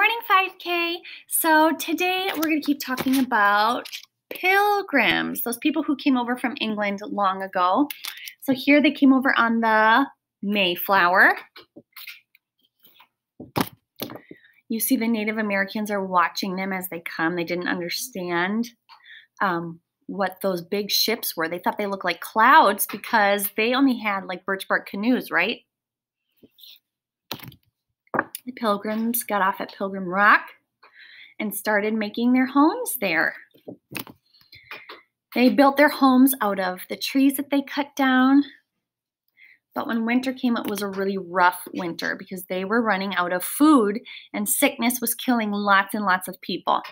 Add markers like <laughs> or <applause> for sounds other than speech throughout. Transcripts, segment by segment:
morning, 5K. So today we're going to keep talking about pilgrims, those people who came over from England long ago. So here they came over on the Mayflower. You see the Native Americans are watching them as they come. They didn't understand um, what those big ships were. They thought they looked like clouds because they only had like birch bark canoes, right? The pilgrims got off at Pilgrim Rock and started making their homes there. They built their homes out of the trees that they cut down. But when winter came, it was a really rough winter because they were running out of food and sickness was killing lots and lots of people.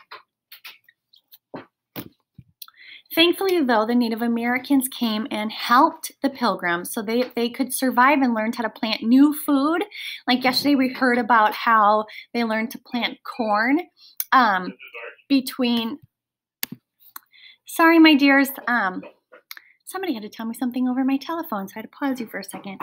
Thankfully, though, the Native Americans came and helped the pilgrims so they, they could survive and learned how to plant new food. Like yesterday, we heard about how they learned to plant corn um, between. Sorry, my dears. Um, somebody had to tell me something over my telephone, so I had to pause you for a second.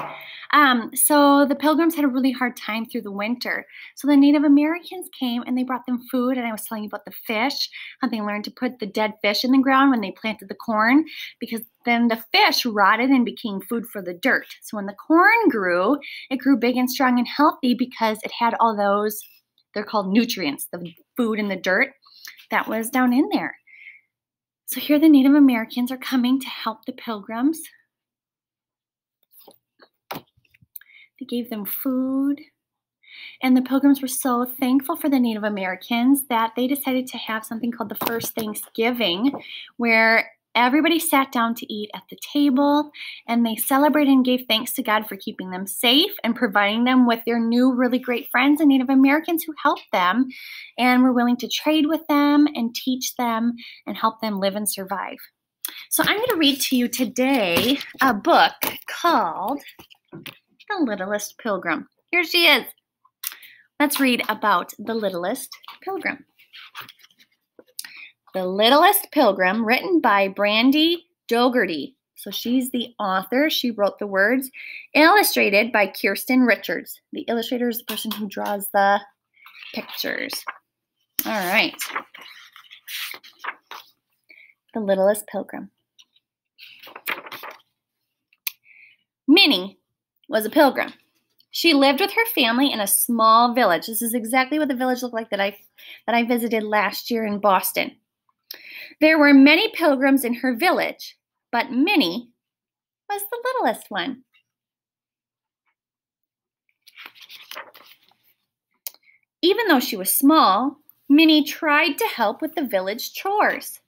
Um, so the pilgrims had a really hard time through the winter. So the Native Americans came and they brought them food, and I was telling you about the fish, how they learned to put the dead fish in the ground when they planted the corn, because then the fish rotted and became food for the dirt. So when the corn grew, it grew big and strong and healthy because it had all those, they're called nutrients, the food in the dirt that was down in there. So here the Native Americans are coming to help the pilgrims. They gave them food. And the pilgrims were so thankful for the Native Americans that they decided to have something called the First Thanksgiving, where Everybody sat down to eat at the table and they celebrated and gave thanks to God for keeping them safe and providing them with their new, really great friends and Native Americans who helped them and were willing to trade with them and teach them and help them live and survive. So I'm going to read to you today a book called The Littlest Pilgrim. Here she is. Let's read about The Littlest Pilgrim. The Littlest Pilgrim, written by Brandi Dougherty. So she's the author. She wrote the words, illustrated by Kirsten Richards. The illustrator is the person who draws the pictures. All right. The Littlest Pilgrim. Minnie was a pilgrim. She lived with her family in a small village. This is exactly what the village looked like that I that I visited last year in Boston. There were many pilgrims in her village, but Minnie was the littlest one. Even though she was small, Minnie tried to help with the village chores.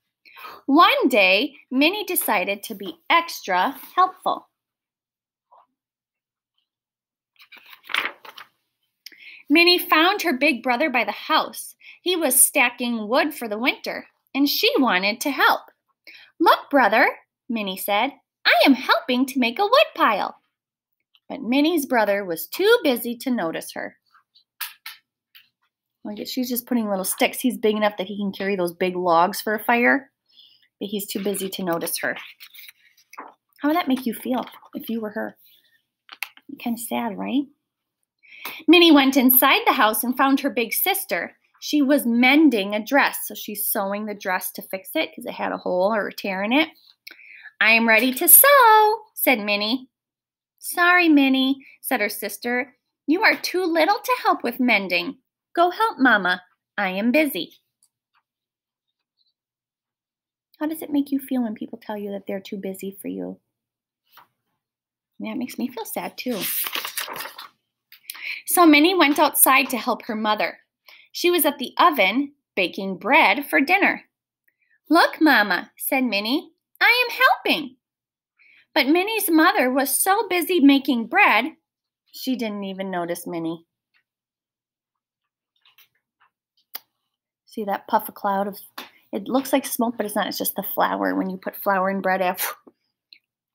One day, Minnie decided to be extra helpful. Minnie found her big brother by the house. He was stacking wood for the winter and she wanted to help. Look, brother, Minnie said, I am helping to make a woodpile. But Minnie's brother was too busy to notice her. At she's just putting little sticks. He's big enough that he can carry those big logs for a fire, but he's too busy to notice her. How would that make you feel if you were her? Kind of sad, right? Minnie went inside the house and found her big sister. She was mending a dress, so she's sewing the dress to fix it because it had a hole or a tear in it. I'm ready to sew, said Minnie. Sorry, Minnie, said her sister. You are too little to help with mending. Go help Mama. I am busy. How does it make you feel when people tell you that they're too busy for you? That makes me feel sad too. So Minnie went outside to help her mother. She was at the oven baking bread for dinner. Look, Mama, said Minnie, I am helping. But Minnie's mother was so busy making bread, she didn't even notice Minnie. See that puff of cloud of it looks like smoke, but it's not. It's just the flour. When you put flour in bread, it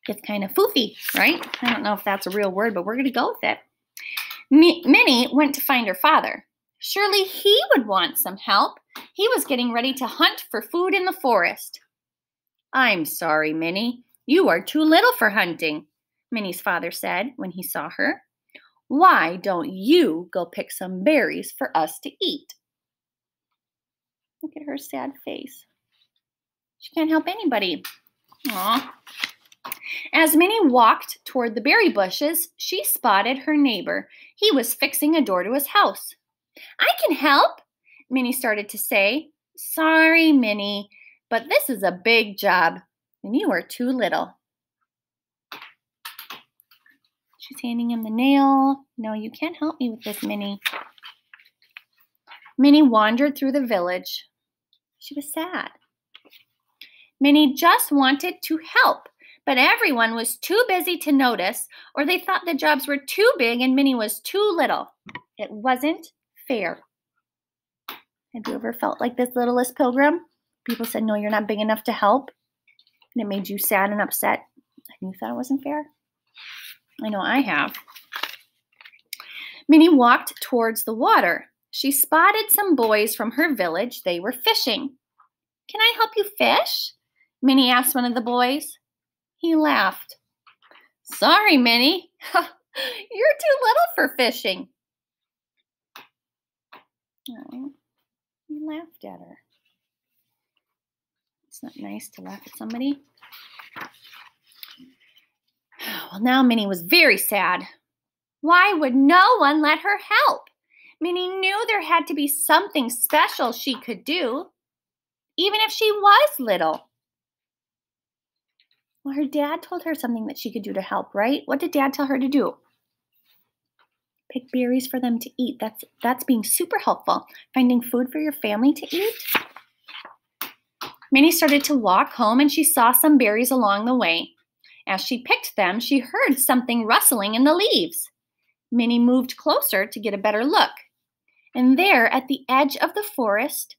gets kind of foofy, right? I don't know if that's a real word, but we're going to go with it. Minnie went to find her father. Surely he would want some help. He was getting ready to hunt for food in the forest. I'm sorry, Minnie. You are too little for hunting, Minnie's father said when he saw her. Why don't you go pick some berries for us to eat? Look at her sad face. She can't help anybody. Aw. As Minnie walked toward the berry bushes, she spotted her neighbor. He was fixing a door to his house. I can help, Minnie started to say. Sorry, Minnie, but this is a big job, and you are too little. She's handing him the nail. No, you can't help me with this, Minnie. Minnie wandered through the village. She was sad. Minnie just wanted to help, but everyone was too busy to notice, or they thought the jobs were too big and Minnie was too little. It wasn't fair. Have you ever felt like this littlest pilgrim? People said, No, you're not big enough to help. And it made you sad and upset. And you thought it wasn't fair? I know I have. Minnie walked towards the water. She spotted some boys from her village. They were fishing. Can I help you fish? Minnie asked one of the boys. He laughed. Sorry, Minnie. <laughs> You're too little for fishing. Oh, he laughed at her. It's not nice to laugh at somebody. Oh, well, now Minnie was very sad. Why would no one let her help? Minnie knew there had to be something special she could do, even if she was little. Well, her dad told her something that she could do to help, right? What did dad tell her to do? Pick berries for them to eat. That's that's being super helpful. Finding food for your family to eat. Minnie started to walk home and she saw some berries along the way. As she picked them, she heard something rustling in the leaves. Minnie moved closer to get a better look. And there, at the edge of the forest,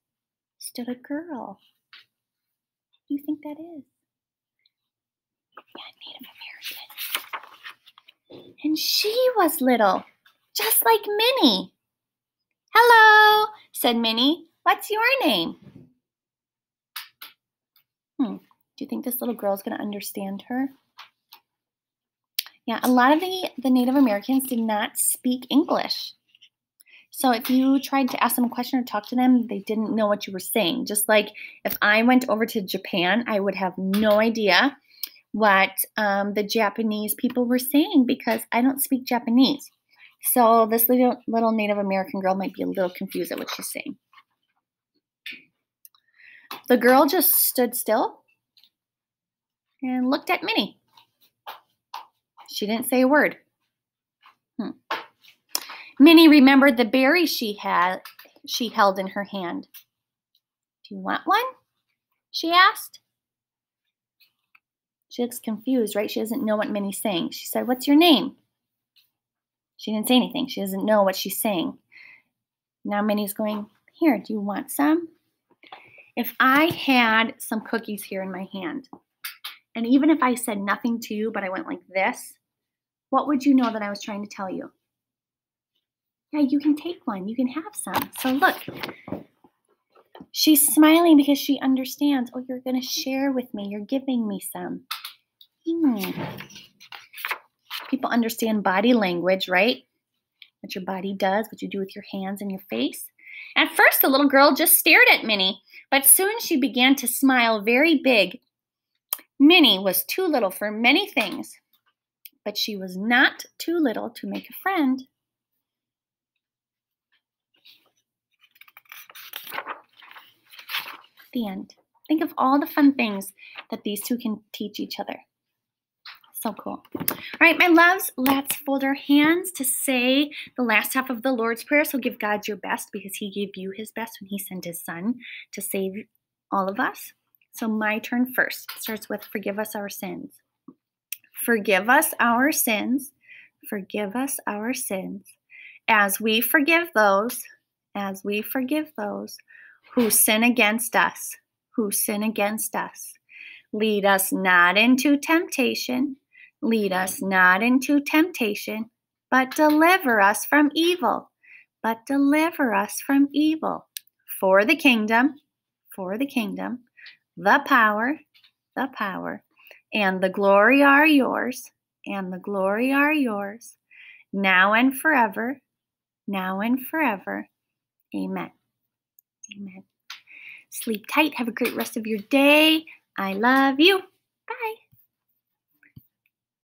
stood a girl. Who do you think that is? Yeah, Native American. And she was little, just like Minnie. Hello, said Minnie. What's your name? Hmm. Do you think this little girl is going to understand her? Yeah, a lot of the, the Native Americans did not speak English. So if you tried to ask them a question or talk to them, they didn't know what you were saying. Just like if I went over to Japan, I would have no idea what um, the Japanese people were saying because I don't speak Japanese. So this little, little Native American girl might be a little confused at what she's saying. The girl just stood still and looked at Minnie. She didn't say a word. Hmm. Minnie remembered the berry she had she held in her hand. Do you want one? she asked. She looks confused, right? She doesn't know what Minnie's saying. She said, What's your name? She didn't say anything. She doesn't know what she's saying. Now Minnie's going, Here, do you want some? If I had some cookies here in my hand, and even if I said nothing to you, but I went like this, what would you know that I was trying to tell you? Yeah, you can take one. You can have some. So look, she's smiling because she understands. Oh, you're going to share with me. You're giving me some. Hmm. People understand body language, right? What your body does, what you do with your hands and your face. At first, the little girl just stared at Minnie, but soon she began to smile very big. Minnie was too little for many things, but she was not too little to make a friend. The end. Think of all the fun things that these two can teach each other. So cool. All right, my loves, let's fold our hands to say the last half of the Lord's Prayer. So give God your best because He gave you His best when He sent His Son to save all of us. So my turn first starts with forgive us our sins. Forgive us our sins. Forgive us our sins as we forgive those, as we forgive those who sin against us, who sin against us. Lead us not into temptation. Lead us not into temptation, but deliver us from evil. But deliver us from evil. For the kingdom, for the kingdom, the power, the power, and the glory are yours, and the glory are yours, now and forever, now and forever. Amen. Amen. Sleep tight. Have a great rest of your day. I love you.